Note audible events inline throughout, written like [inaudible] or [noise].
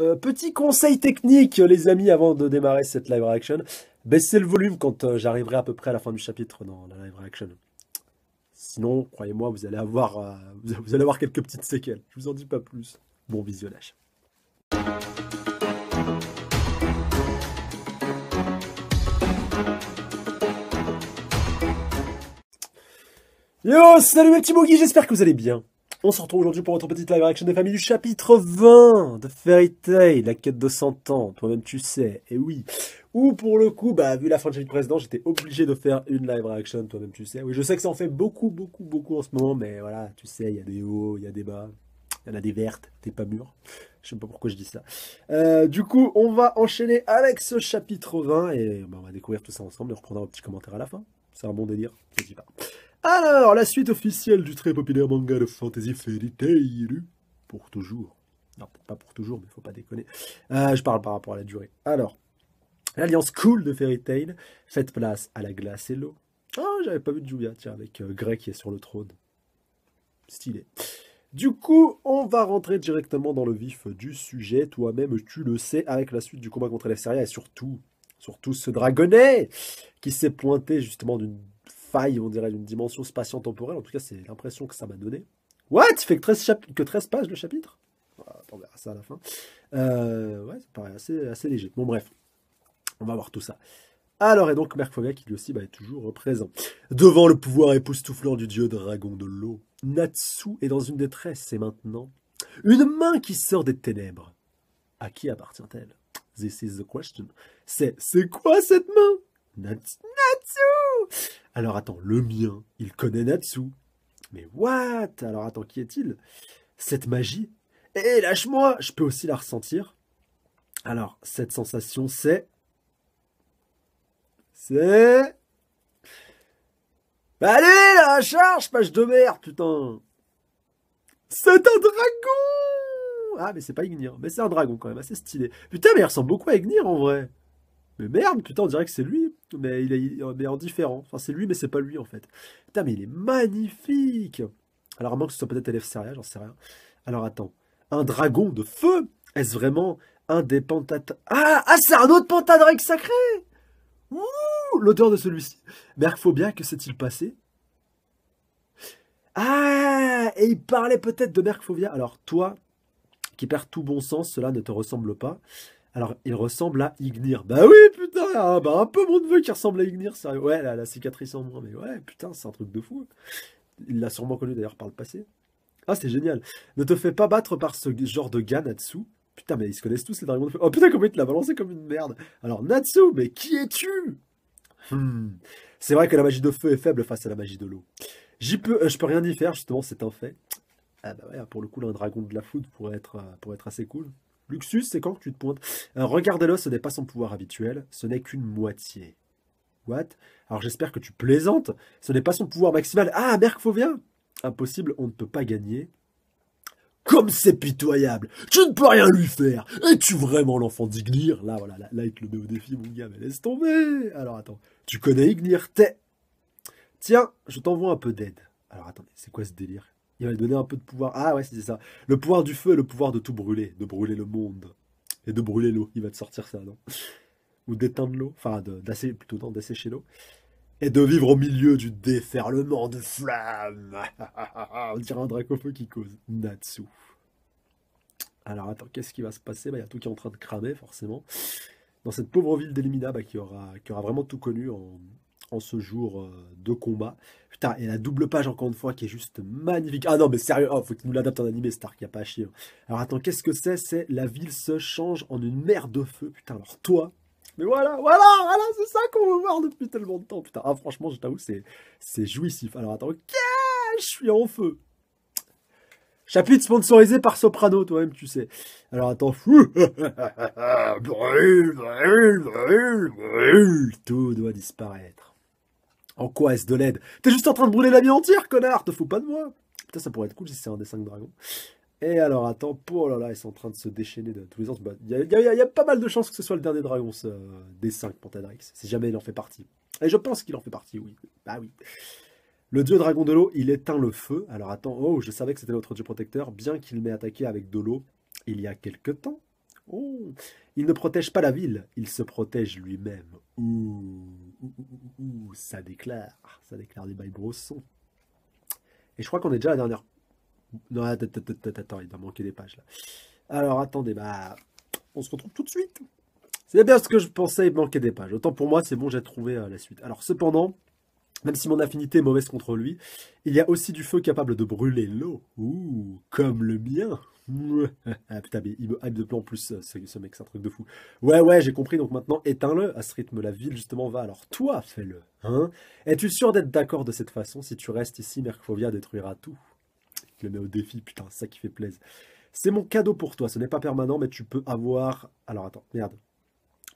Euh, petit conseil technique, les amis, avant de démarrer cette live reaction. Baissez le volume quand euh, j'arriverai à peu près à la fin du chapitre dans la live reaction. Sinon, croyez-moi, vous allez avoir, euh, quelques petites séquelles. Je vous en dis pas plus. Bon visionnage. Yo, salut mes petits j'espère que vous allez bien. On se retrouve aujourd'hui pour votre petite live reaction des familles du chapitre 20 de Fairy Tail, la quête de 100 ans, toi-même tu sais, et oui. Ou pour le coup, bah, vu la fin du précédent, j'étais obligé de faire une live reaction, toi-même tu sais. Oui, je sais que ça en fait beaucoup, beaucoup, beaucoup en ce moment, mais voilà, tu sais, il y a des hauts, il y a des bas, il y en a des vertes, t'es pas mûr. Je sais pas pourquoi je dis ça. Euh, du coup, on va enchaîner avec ce chapitre 20 et bah, on va découvrir tout ça ensemble et on reprendra un petit commentaire à la fin. C'est un bon délire, je dis pas. Alors, la suite officielle du très populaire manga de fantasy Fairy Tail. Pour toujours. Non, pas pour toujours, mais faut pas déconner. Euh, je parle par rapport à la durée. Alors, l'alliance cool de Fairy Tail. Faites place à la glace et l'eau. Oh, j'avais pas vu de Julia, tiens, avec euh, Grey qui est sur le trône. Stylé. Du coup, on va rentrer directement dans le vif du sujet. Toi-même, tu le sais, avec la suite du combat contre les et surtout, surtout ce dragonnet qui s'est pointé justement d'une faille, on dirait, d'une dimension spatio-temporelle. En tout cas, c'est l'impression que ça m'a donné. What? Fait que 13, que 13 pages le chapitre On verra ça à la fin. Euh, ouais, ça paraît assez, assez léger. Bon, bref. On va voir tout ça. Alors, et donc Merkfogel qui lui aussi bah, est toujours présent. Devant le pouvoir époustouflant du dieu dragon de l'eau, Natsu est dans une détresse et maintenant, une main qui sort des ténèbres. À qui appartient-elle? This is the question. C'est, c'est quoi cette main? Natsu. Alors attends, le mien, il connaît Natsu. Mais what? Alors attends, qui est-il? Cette magie? Eh, lâche-moi! Je peux aussi la ressentir. Alors, cette sensation, c'est... C'est... Allez, la charge, page de merde, putain! C'est un dragon! Ah, mais c'est pas Ignir, mais c'est un dragon quand même, assez stylé. Putain, mais il ressemble beaucoup à Ignir en vrai mais merde, putain, on dirait que c'est lui. Mais il est en différent. Enfin, c'est lui, mais c'est pas lui en fait. Putain, mais il est magnifique. Alors, à moins que ce soit peut-être LF Seria, j'en sais rien. Alors, attends. Un dragon de feu? Est-ce vraiment un des pentat... Ah, ah c'est un autre pentadrake sacré Ouh L'odeur de celui-ci. bien que s'est-il passé? Ah Et il parlait peut-être de Merkphobia. Alors, toi, qui perds tout bon sens, cela ne te ressemble pas. Alors, il ressemble à Ignir. Bah oui, putain, ah, bah un peu mon neveu qui ressemble à Ignir, sérieux. Ouais, la, cicatrice en moins, mais ouais, putain, c'est un truc de fou. Il l'a sûrement connu d'ailleurs par le passé. Ah, c'est génial. Ne te fais pas battre par ce genre de gars, Natsu. Putain, mais ils se connaissent tous, les dragons de feu. Oh putain, comment il te l'a balancé comme une merde. Alors, Natsu, mais qui es-tu? Hmm. C'est vrai que la magie de feu est faible face à la magie de l'eau. J'y peux, euh, je peux rien y faire, justement, c'est un fait. Ah bah ouais, pour le coup, un dragon de la foudre pourrait être, euh, pourrait être assez cool. Luxus, c'est quand tu te pointes. Regardez-le, ce n'est pas son pouvoir habituel, ce n'est qu'une moitié. What? Alors j'espère que tu plaisantes. Ce n'est pas son pouvoir maximal. Ah, Merkfovien Impossible, on ne peut pas gagner. Comme c'est pitoyable. Tu ne peux rien lui faire. Es-tu vraiment l'enfant d'Ignir? Là, voilà, là, il te le met défi, mon gars, mais laisse tomber. Alors attends, tu connais Ignir, t'es... Tiens, je t'envoie un peu d'aide. Alors attendez, c'est quoi ce délire? Il va lui donner un peu de pouvoir. Ah ouais, c'est ça. Le pouvoir du feu et le pouvoir de tout brûler. De brûler le monde. Et de brûler l'eau. Il va te sortir ça, non? Ou d'éteindre l'eau. Enfin, d'assécher, plutôt, non, d'assécher l'eau. Et de vivre au milieu du déferlement de flammes. [laughs] On dirait un dracofeu qui cause. Natsu. Alors attends, qu'est-ce qui va se passer? Bah, Il y a tout qui est en train de cramer, forcément. Dans cette pauvre ville d'Elimina, bah, qui, aura, qui aura vraiment tout connu en, en ce jour euh, de combat. Putain, et la double page encore une fois qui est juste magnifique. Ah non, mais sérieux, oh, faut qu'il nous l'adapte en animé Stark, y a pas à chier. Alors attends, qu'est-ce que c'est? C'est la ville se change en une mer de feu. Putain, alors toi, mais voilà, voilà, voilà, c'est ça qu'on veut voir depuis tellement de temps. Putain, ah, franchement, je t'avoue, c'est, jouissif. Alors attends, ok, je suis en feu. Chapitre sponsorisé par Soprano, toi-même, tu sais. Alors attends, fou. [laughs] brûle, brûle, brûle, brûle. Tout doit disparaître. En quoi est-ce de l'aide? T'es juste en train de brûler la vie entière, connard Te fous pas de moi Putain, ça pourrait être cool si c'est un des cinq dragons. Et alors, attends, oh là là, ils sont en train de se déchaîner de tous les. Bah, il y, a pas mal de chances que ce soit le dernier dragon, ce, des cinq Pantadrix. Si jamais il en fait partie. Et je pense qu'il en fait partie, oui. Bah oui. Le dieu dragon de l'eau, il éteint le feu. Alors attends, oh, je savais que c'était notre dieu protecteur, bien qu'il m'ait attaqué avec de l'eau il y a quelque temps. Oh. Il ne protège pas la ville, il se protège lui-même. Ouh, ouh, ouh, ouh, ça déclare, ça déclare des bails brossons. Et je crois qu'on est déjà à la dernière. Non, attends, il va manquer des pages là. Alors attendez, bah, on se retrouve tout de suite. C'est bien ce que je pensais, il manquait des pages. Autant pour moi, c'est bon, j'ai trouvé euh, la suite. Alors cependant, même si mon affinité est mauvaise contre lui, il y a aussi du feu capable de brûler l'eau. Ouh, comme le mien. [laughs] ah putain, mais il me hype de plus en plus, ce, mec, c'est un truc de fou. Ouais, ouais, j'ai compris, donc maintenant, éteins-le. À ce rythme, la ville, justement, va. Alors toi, fais-le. Hein Es-tu sûr d'être d'accord de cette façon Si tu restes ici, Mercovia détruira tout? Je le mets au défi, putain, ça qui fait plaisir. C'est mon cadeau pour toi, ce n'est pas permanent, mais tu peux avoir... Alors attends, merde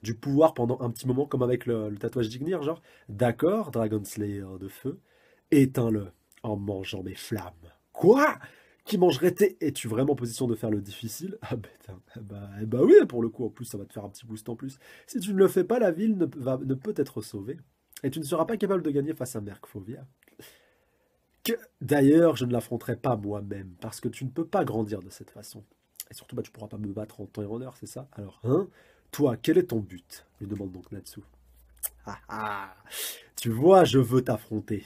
du pouvoir pendant un petit moment, comme avec le, tatouage d'Ignir, genre, d'accord, Dragon Slayer de feu, éteins-le en mangeant mes flammes. Quoi? Qui mangerait tes... Es-tu vraiment en position de faire le difficile? Ah bah, bah, bah, oui, pour le coup, en plus, ça va te faire un petit boost en plus. Si tu ne le fais pas, la ville ne, va, ne peut être sauvée. Et tu ne seras pas capable de gagner face à Merkphobia. Que d'ailleurs, je ne l'affronterai pas moi-même, parce que tu ne peux pas grandir de cette façon. Et surtout, bah, tu pourras pas me battre en temps et en heure, c'est ça? Alors, hein? Toi, quel est ton but? Lui demande donc Natsu. Ah, ah Tu vois, je veux t'affronter.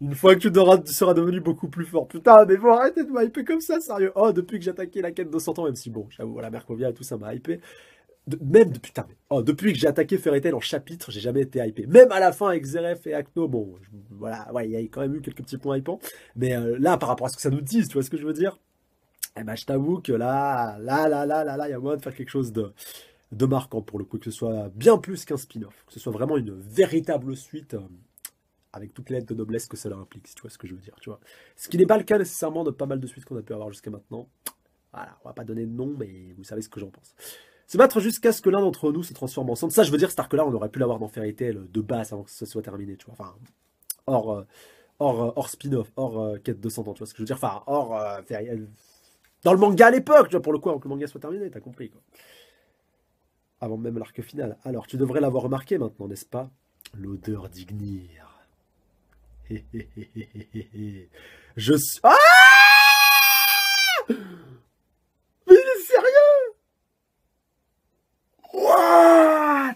Une fois que tu, seras devenu beaucoup plus fort. Putain, mais bon, arrêtez de m'hyper comme ça, sérieux. Oh, depuis que j'ai attaqué la quête de 100 ans, même si bon, j'avoue, la Mercovia et tout ça m'a hypé. même, putain, mais, oh, depuis que j'ai attaqué Fairy Tail en chapitre, j'ai jamais été hypé. Même à la fin avec Zeref et Acno, bon, voilà, ouais, il y a quand même eu quelques petits points hypants. Mais euh, là, par rapport à ce que ça nous dit, tu vois ce que je veux dire? Eh ben, je t'avoue que là, là, là, là, là, là, il y a moyen de faire quelque chose de, de marquant pour le coup, que ce soit bien plus qu'un spin-off, que ce soit vraiment une véritable suite euh, avec toutes les lettres de noblesse que cela implique, si tu vois ce que je veux dire, tu vois. Ce qui n'est pas le cas nécessairement de pas mal de suites qu'on a pu avoir jusqu'à maintenant. Voilà, on va pas donner de nom, mais vous savez ce que j'en pense. Se battre jusqu'à ce que l'un d'entre nous se transforme ensemble. Ça, je veux dire, cet arc-là, on aurait pu l'avoir dans Fairy Tail de base avant que ce soit terminé, tu vois. Enfin, hors, euh, hors, euh, hors spin-off, hors quête de 100 ans, tu vois ce que je veux dire. Enfin, hors Dans le manga à l'époque, tu vois, pour le coup, avant que le manga soit terminé, t'as compris, quoi avant même l'arc final. Alors, tu devrais l'avoir remarqué maintenant, n'est-ce pas? L'odeur d'Ignir. [laughs] Je suis... Ah Mais il est sérieux What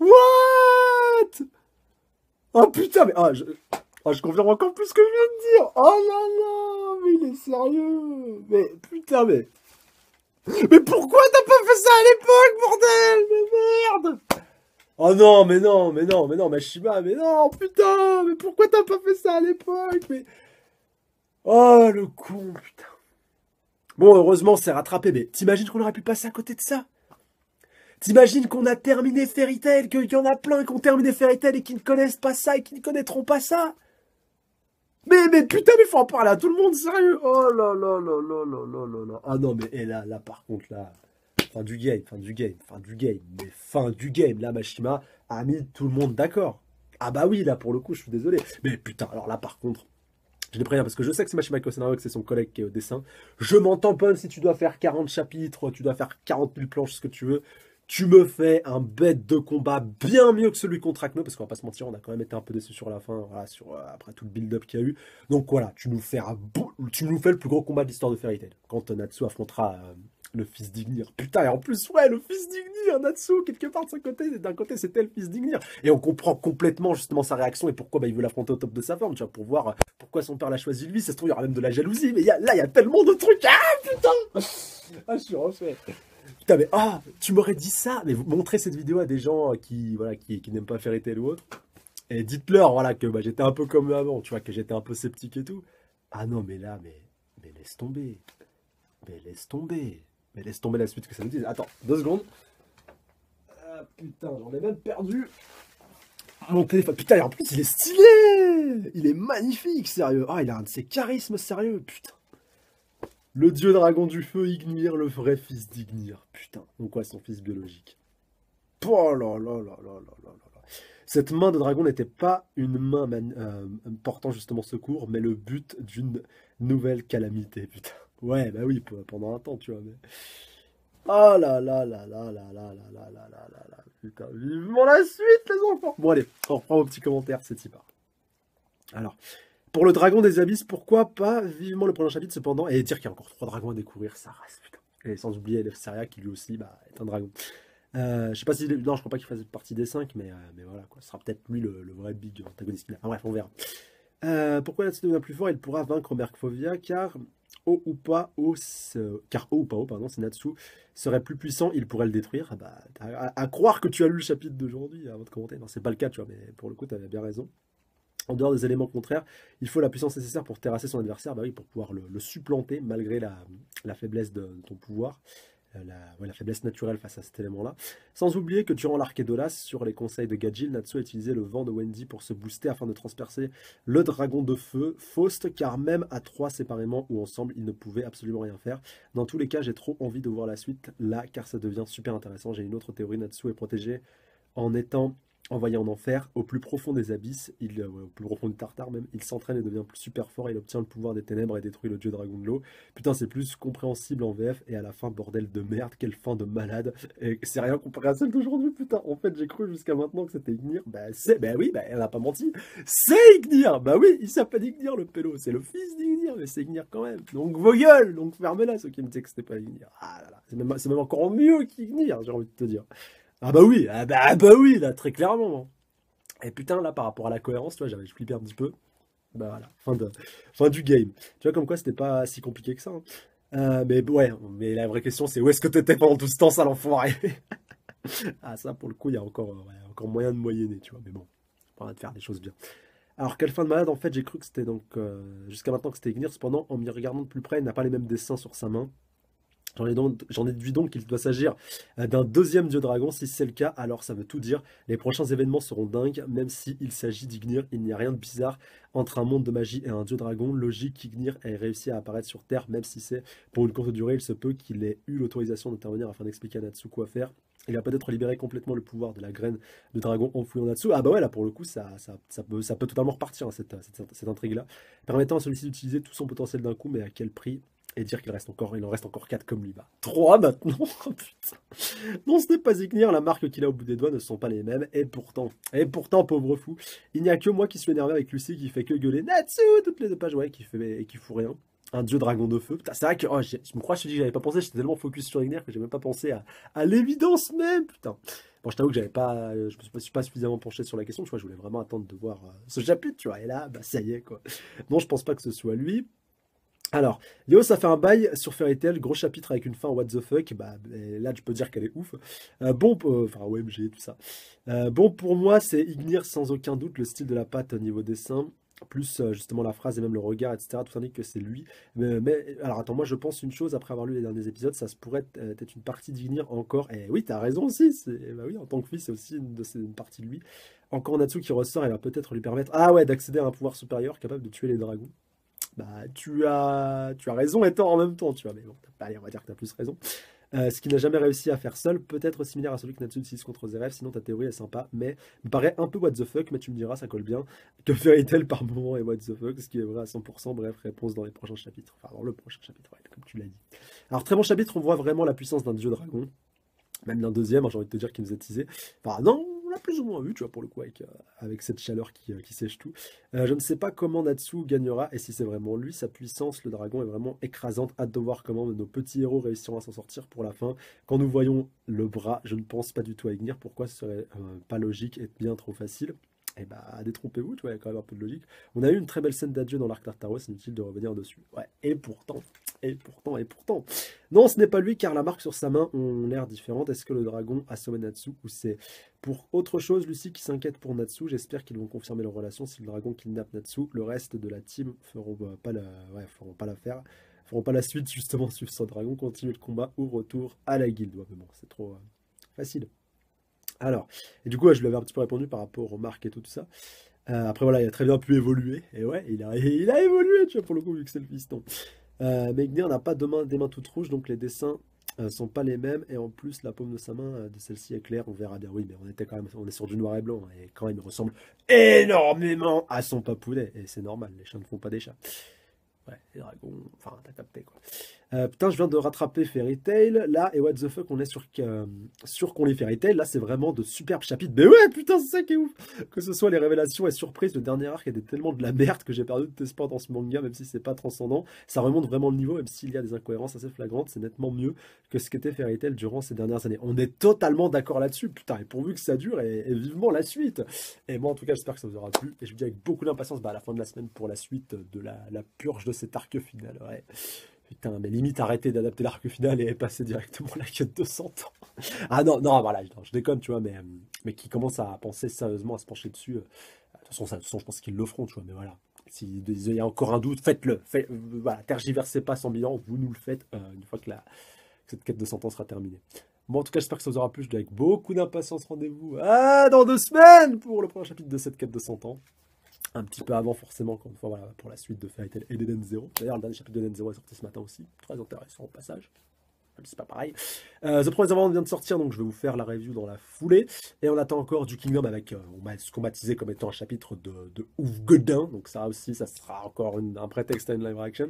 What Oh putain, mais... Ah, je... Ah, je confirme encore plus ce que je viens de dire. Oh là là Mais il est sérieux. Mais putain, mais... Mais pourquoi t'as pas fait ça à l'époque, bordel? Mais merde Oh non, mais non, mais non, mais non, Mashima, mais non, putain Mais pourquoi t'as pas fait ça à l'époque Mais... Oh, le con, putain. Bon, heureusement, c'est rattrapé, mais t'imagines qu'on aurait pu passer à côté de ça? T'imagines qu'on a terminé Fairy Tail, qu'il y en a plein qui ont terminé Fairy Tail et qui ne connaissent pas ça et qui ne connaîtront pas ça? Mais, mais putain, mais faut en parler à tout le monde, sérieux. Oh là là là là là là là là. Ah non, mais et là, là, par contre, là, fin du game, fin du game, fin du game, mais fin du game. Là, Mashima a mis tout le monde d'accord. Ah bah oui, là, pour le coup, je suis désolé. Mais putain, alors là, par contre, je l'ai préviens parce que je sais que c'est Mashima qui au scénario, que c'est son collègue qui est au dessin. Je m'en tamponne si tu dois faire 40 chapitres, tu dois faire 40 000 planches, ce que tu veux tu me fais un bête de combat bien mieux que celui contre Acme, parce qu'on va pas se mentir, on a quand même été un peu déçus sur la fin, voilà, sur, euh, après tout le build-up qu'il y a eu. Donc voilà, tu nous, fais un tu nous fais le plus gros combat de l'histoire de Fairy Tail, quand Natsu affrontera euh, le fils d'Ignir. Putain, et en plus, ouais, le fils d'Ignir, Natsu, quelque part de son côté, d'un côté c'était le fils d'Ignir. Et on comprend complètement justement sa réaction et pourquoi bah, il veut l'affronter au top de sa forme, tu vois, pour voir euh, pourquoi son père l'a choisi lui. Ça se trouve, il y aura même de la jalousie, mais là, il y a tellement de trucs. Ah putain [laughs] Ah, je suis refait. Putain, mais ah, tu m'aurais dit ça, mais montrez cette vidéo à des gens qui, voilà, qui, qui n'aiment pas faire tel ou autre. Et dites-leur, voilà, que bah, j'étais un peu comme avant, tu vois, que j'étais un peu sceptique et tout. Ah non, mais là, mais, mais laisse tomber. Mais laisse tomber. Mais laisse tomber la suite que ça nous dit. Attends, deux secondes. Ah putain, j'en ai même perdu mon téléphone. Putain, en plus, il est stylé Il est magnifique, sérieux. Ah, il a un de ses charismes, sérieux, putain. Le dieu dragon du feu, Ignir, le vrai fils d'Ignir. Putain, donc quoi, son fils biologique. Oh là là là là là là là. Cette main de dragon n'était pas une main euh, portant justement secours, mais le but d'une nouvelle calamité, putain. Ouais, bah oui, pendant un temps, tu vois, mais... Oh là là là là là là là là là là là là putain, vivement la suite, les enfants Bon allez, on reprend vos petits commentaires, c'est part. Alors, pour le dragon des abysses, pourquoi pas vivement le prochain chapitre cependant et dire qu'il y a encore trois dragons à découvrir, ça reste putain. Et sans oublier Eleftheria qui lui aussi bah, est un dragon. Euh, je sais pas si. Non, je crois pas qu'il fasse partie des 5, mais, euh, mais voilà, quoi. Ce sera peut-être lui le, vrai big antagoniste. Enfin, bref, on verra. Euh, pourquoi Natsu devient plus fort Il pourra vaincre Merkfovia car O ou pas O, car O ou pas O, pardon, c'est Natsu, serait plus puissant, il pourrait le détruire. Ah bah, à, croire que tu as lu le chapitre d'aujourd'hui avant de commenter. Non, c'est pas le cas, tu vois, mais pour le coup, tu avais bien raison. En dehors des éléments contraires, il faut la puissance nécessaire pour terrasser son adversaire, bah oui, pour pouvoir le, supplanter malgré la, faiblesse de, ton pouvoir. Euh, la, faiblesse naturelle face à cet élément-là. Sans oublier que durant l'arc Edolas, sur les conseils de Gadjil, Natsu a utilisé le vent de Wendy pour se booster afin de transpercer le dragon de feu, Faust, car même à trois séparément ou ensemble, il ne pouvait absolument rien faire. Dans tous les cas, j'ai trop envie de voir la suite là, car ça devient super intéressant. J'ai une autre théorie, Natsu est protégé en étant envoyé en enfer, au plus profond des abysses, il, euh, au plus profond du tartare même, il s'entraîne et devient plus super fort, il obtient le pouvoir des ténèbres et détruit le dieu dragon de l'eau. Putain, c'est plus compréhensible en VF, et à la fin, bordel de merde, quelle fin de malade. C'est rien comparé à celle d'aujourd'hui, putain. En fait, j'ai cru jusqu'à maintenant que c'était Ignir. Bah, c'est, bah oui, bah, elle a pas menti. C'est Ignir! Bah oui, il s'appelle Ignir, le pélo. C'est le fils d'Ignir, mais c'est Ignir quand même. Donc, vos gueules! Donc, fermez-la, ceux qui me disaient que c'était pas Ignir. Ah là là, c'est même encore mieux qu'Ignir, j'ai envie de te dire. Ah bah oui, ah bah, ah bah oui, là, très clairement. Et putain, là, par rapport à la cohérence, tu vois, j'avais flippé un petit peu. Bah voilà, fin, de, fin du game. Tu vois, comme quoi, c'était pas si compliqué que ça. Hein. Euh, mais ouais, mais la vraie question, c'est où est-ce que t'étais pendant tout ce temps, ça l'enfoiré [laughs] Ah, ça, pour le coup, il y a encore, encore moyen de moyenner, tu vois. Mais bon, on de faire des choses bien. Alors, quelle fin de malade, en fait, j'ai cru que c'était donc, euh, jusqu'à maintenant que c'était Ignir. Cependant, en m'y regardant de plus près, il n'a pas les mêmes dessins sur sa main. J'en ai, déduit donc qu'il doit s'agir euh, d'un deuxième dieu dragon. Si c'est le cas, alors ça veut tout dire. Les prochains événements seront dingues, même s'il s'agit d'Ignir. Il n'y a rien de bizarre entre un monde de magie et un dieu dragon. Logique qu'Ignir ait réussi à apparaître sur Terre, même si c'est pour une courte durée. Il se peut qu'il ait eu l'autorisation d'intervenir afin d'expliquer à Natsu quoi faire. Il a peut-être libéré complètement le pouvoir de la graine de dragon en Natsu. Ah bah ouais, là pour le coup, ça, peut, totalement repartir, hein, cette intrigue-là. Permettant à celui-ci d'utiliser tout son potentiel d'un coup, mais à quel prix? Et dire qu'il reste encore, il en reste encore 4 comme lui. Bah, 3 maintenant [laughs] oh, putain. Non, ce n'est pas Ignir, la marque qu'il a au bout des doigts ne sont pas les mêmes. Et pourtant, et pourtant, pauvre fou, il n'y a que moi qui suis énervé avec Lucie qui fait que gueuler Natsu toutes les deux pages, ouais, qui fait et qui fout rien. Un dieu dragon de feu. C'est vrai que oh, je me crois, je te dis j'avais pas pensé, j'étais tellement focus sur Ignir que j'ai même pas pensé à, l'évidence même, putain. Bon, je t'avoue que j'avais pas, je me suis pas suffisamment penché sur la question, tu vois, je voulais vraiment attendre de voir euh, ce chapitre, tu vois, et là, bah ça y est, quoi. Non, je pense pas que ce soit lui. Alors, Léo, ça fait un bail sur Fairy Tail, gros chapitre avec une fin what the fuck. Bah, là, tu peux dire qu'elle est ouf. Euh, bon, euh, enfin, OMG, tout ça. Euh, bon, pour moi, c'est Ignir sans aucun doute le style de la patte au niveau dessin. Plus justement la phrase et même le regard, etc. Tout indique que c'est lui. Mais, alors attends, moi je pense une chose après avoir lu les derniers épisodes, ça se pourrait être, une partie d'Ignir encore. Et oui, t'as raison aussi. Bah oui, en tant que fils, c'est aussi une, une, partie de lui. Encore Natsu qui ressort, elle va peut-être lui permettre, ah ouais, d'accéder à un pouvoir supérieur capable de tuer les dragons bah, tu as, tu as raison et tort en même temps, tu vois. Mais bon, allez, on va dire que tu as plus raison. Euh, ce qu'il n'a jamais réussi à faire seul, peut-être similaire à celui que Natsu utilise contre Zeref, sinon ta théorie est sympa, mais me paraît un peu what the fuck, mais tu me diras, ça colle bien, que Fairy Tail par moment est what the fuck, ce qui est vrai à 100%, bref, réponse dans les prochains chapitres, enfin dans le prochain chapitre, comme tu l'as dit. Alors très bon chapitre, on voit vraiment la puissance d'un dieu dragon, même d'un deuxième, hein, j'ai envie de te dire qu'il nous a teasé. Enfin non, plus ou moins vu, tu vois, pour le coup, avec, euh, cette chaleur qui, euh, sèche tout. Euh, je ne sais pas comment Natsu gagnera, et si c'est vraiment lui, sa puissance, le dragon est vraiment écrasante. Hâte de voir comment nos petits héros réussiront à s'en sortir pour la fin. Quand nous voyons le bras, je ne pense pas du tout à Ignir. Pourquoi ce serait pas logique et bien trop facile? Eh bah, détrompez-vous, tu vois, il y a quand même un peu de logique. On a eu une très belle scène d'adieu dans l'arc Tartaro, c'est inutile de revenir dessus. Ouais, et pourtant, et pourtant, et pourtant. Non, ce n'est pas lui, car la marque sur sa main ont l'air différente. Est-ce que le dragon a sauvé Natsu ou c'est pour autre chose? Lucie qui s'inquiète pour Natsu J'espère qu'ils vont confirmer leur relation. Si le dragon kidnappe Natsu, le reste de la team feront bah, pas la, ouais, feront pas l'affaire feront pas la suite justement sur ce dragon, continuer le combat ou retour à la guilde. Ouais, mais bon, c'est trop euh, facile. Alors, et du coup, je lui avais un petit peu répondu par rapport aux marques et tout, ça. Euh, après, voilà, il a très bien pu évoluer. Et ouais, il a, [laughs] évolué, tu vois, pour le coup, vu que c'est le fiston. Euh, Ignir n'a pas de des mains toutes rouges, donc les dessins euh, sont pas les mêmes. Et en plus, la paume de sa main, euh, de celle-ci est claire. On verra bien. Oui, mais on était quand même, on est sur du noir et blanc. Et quand même, il ressemble énormément à son papounet. Et c'est normal, les chats ne font pas des chats. Ouais, les dragons, enfin, t'as capté quoi. Euh, putain, je viens de rattraper Fairy Tail, là, et what the fuck, on est euh, sur qu'on les Fairy Tail, là, c'est vraiment de superbes chapitres. Mais ouais, putain, c'est ça qui est ouf Que ce soit les révélations et surprises, le dernier arc était tellement de la merde que j'ai perdu de espoir dans ce manga, même si c'est pas transcendant. Ça remonte vraiment le niveau, même s'il y a des incohérences assez flagrantes, c'est nettement mieux que ce qu'était Fairy Tail durant ces dernières années. On est totalement d'accord là-dessus, putain, et pourvu que ça dure, et, vivement la suite Et moi, en tout cas, j'espère que ça vous aura plu, et je vous dis avec beaucoup d'impatience bah, à la fin de la semaine pour la suite de la, la purge de cet arc final. Ouais. Putain, mais limite arrêter d'adapter l'arc final et passer directement la quête de 100 ans. [laughs] Ah non, non, voilà, je déconne, tu vois, mais, mais qui commence à penser sérieusement à se pencher dessus. Euh, de toute façon, je pense qu'ils le feront, tu vois, mais voilà. S'il y a encore un doute, faites-le. Faites, voilà, tergiversez pas sans bilan, vous nous le faites euh, une fois que, cette quête de 100 ans sera terminée. Bon, en tout cas, j'espère que ça vous aura plu. Je dis avec beaucoup d'impatience rendez-vous dans deux semaines pour le prochain chapitre de cette quête de 100 ans un petit peu avant forcément, une fois, voilà, pour la suite de Fairy Tail et d'Eden Zero. D'ailleurs, le dernier chapitre d'Eden Zero est sorti ce matin aussi, très intéressant au passage. C'est pas pareil. Euh, The Promised Neverland vient de sortir, donc je vais vous faire la review dans la foulée. Et on attend encore du Kingdom avec euh, ce qu'on baptisait comme étant un chapitre de, de ouf godin. Donc ça aussi, ça sera encore un prétexte à une live action.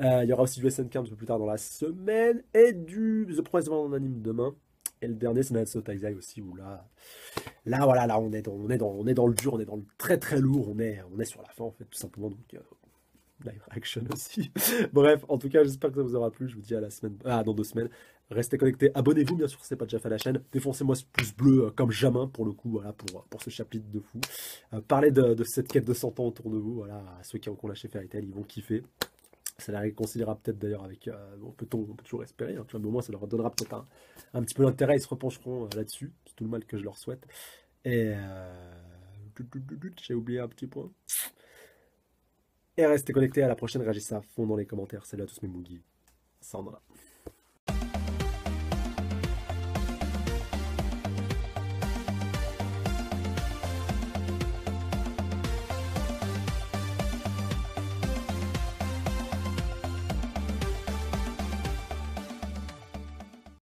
Euh, il y aura aussi du SNK un peu plus tard dans la semaine. Et du The Promised Neverland en anime demain. Et le dernier, c'est Natsu Taizai aussi, où là, là, voilà, là, on est, dans, on, est dans, on est dans le dur, on est dans le très très lourd, on est, on est sur la fin, en fait, tout simplement. Donc, euh, live action [laughs] aussi. Bref, en tout cas, j'espère que ça vous aura plu. Je vous dis à la semaine, ah, dans deux semaines. Restez connectés, abonnez-vous bien sûr si ce n'est pas déjà fait à la chaîne. Défoncez-moi ce pouce bleu euh, comme jamais pour le coup, voilà, pour, pour ce chapitre de fou. Euh, parlez de, cette quête de 100 ans autour de vous, voilà, ceux qui ont, lâché Fairy Tail, ils vont kiffer. Ça les réconciliera peut-être d'ailleurs avec. Euh, on, peut on, peut toujours espérer, hein, tu vois, mais au moins ça leur donnera peut-être un, un, petit peu d'intérêt, ils se repencheront euh, là-dessus. C'est tout le mal que je leur souhaite. Et. Euh, j'ai oublié un petit point. Et restez connectés à la prochaine, réagissez à fond dans les commentaires. Salut à tous mes Moogies. Sandra.